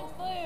five foot.